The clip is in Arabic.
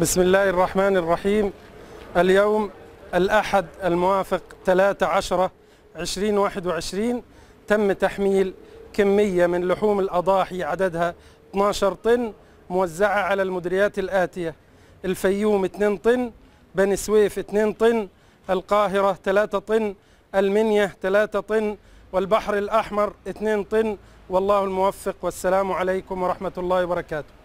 بسم الله الرحمن الرحيم. اليوم الأحد الموافق 13 2021 تم تحميل كمية من لحوم الأضاحي عددها 12 طن موزعة على المديريات الآتية. الفيوم 2 طن بني سويف 2 طن القاهرة 3 طن المنيا 3 طن والبحر الأحمر 2 طن. والله الموفق والسلام عليكم ورحمة الله وبركاته.